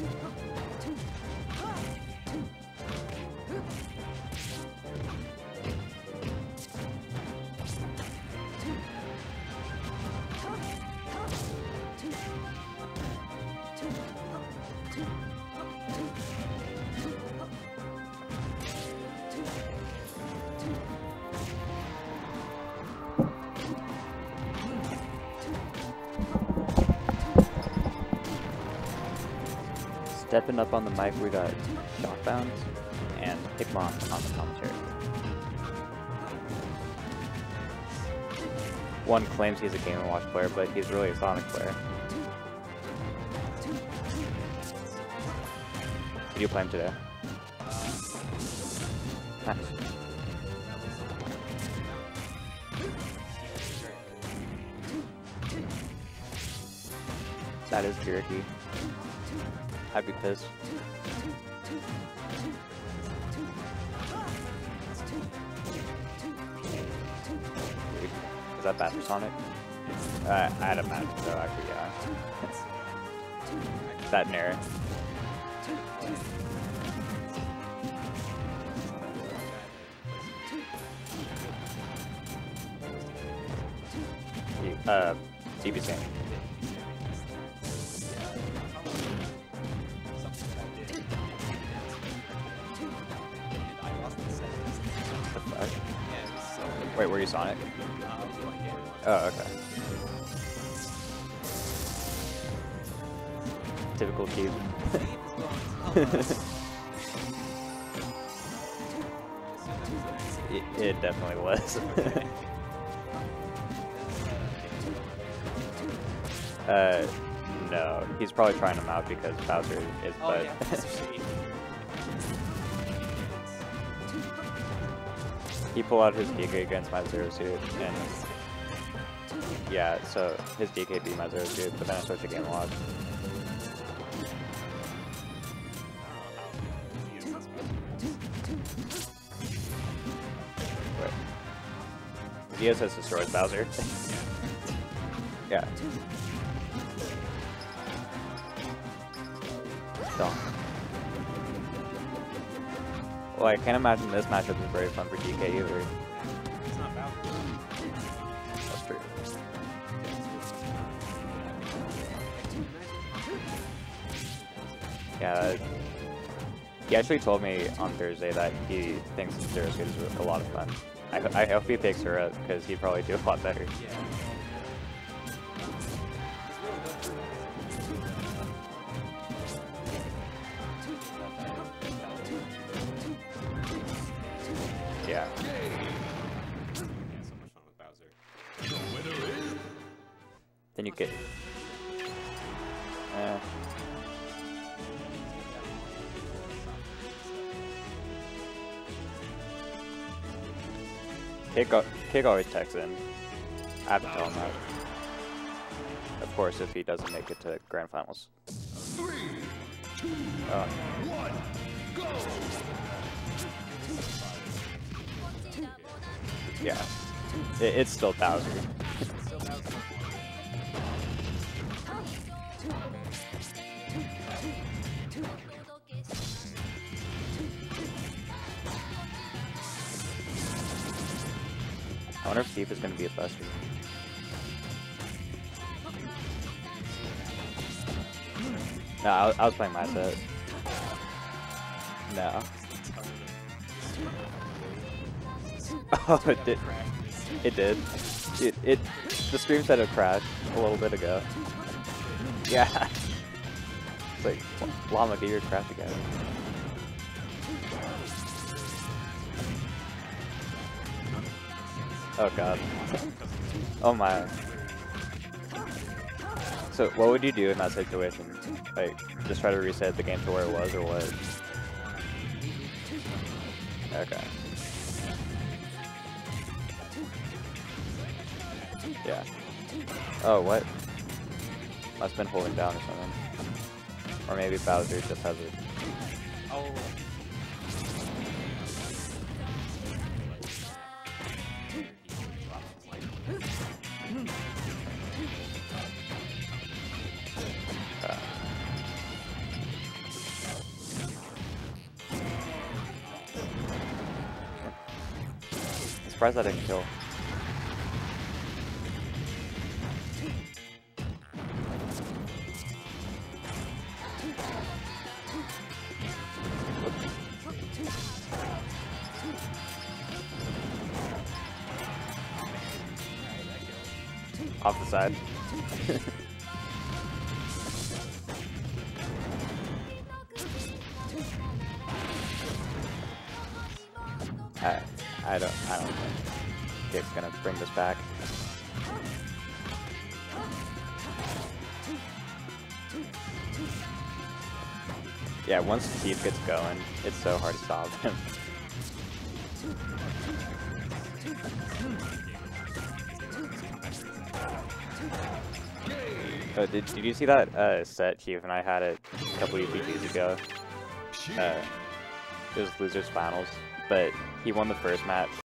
Come on. Stepping up on the mic, we got Shockbound and Hickmon on the commentary. One claims he's a Game & Watch player, but he's really a Sonic player. Did you play him today? That is jerky. I'd be pissed. Is that bad Sonic? Uh, I had a match, so actually, yeah. that Nair. Uh, DB Wait, were you Sonic? Oh, okay. Typical cube. it, it definitely was. uh, no, he's probably trying him out because Bowser is oh, but. Yeah. he pulled out his DK against my Zero Suit, and yeah, so his DK beat my Zero Suit, but then I switched to Game. Wait. Diaz has destroyed Bowser. yeah. Well, I can't imagine this matchup is very fun for DK either. It's not about That's true. Yeah, he actually told me on Thursday that he thinks Zero Suit is a lot of fun. I, I hope he picks her up because he'd probably do a lot better. Yeah. Then you get... Uh, Kick, Kick always texts in. I have to tell him that. Of course, if he doesn't make it to Grand Finals. Three, two, uh, one, go! Yeah. It, it's still Bowser. Wonder if Steve is going to be a buster. No, I, I was playing my set. No. Oh, it did. It did. It, it, the stream said it crashed a little bit ago. Yeah. It's like, Llama, get your crap together. Oh god. oh my. So what would you do in that situation? Like, just try to reset the game to where it was or what? Okay. Yeah. Oh, what? Must have been holding down or something. Or maybe Bowser just has it. Oh. surprised I didn't kill. off the side. Alright. I don't, I don't think Kick's gonna bring this back. Yeah, once Keith gets going, it's so hard to stop him. Oh, did, did you see that uh, set Keith and I had it a couple UPGs ago? Uh, it was losers finals, but he won the first match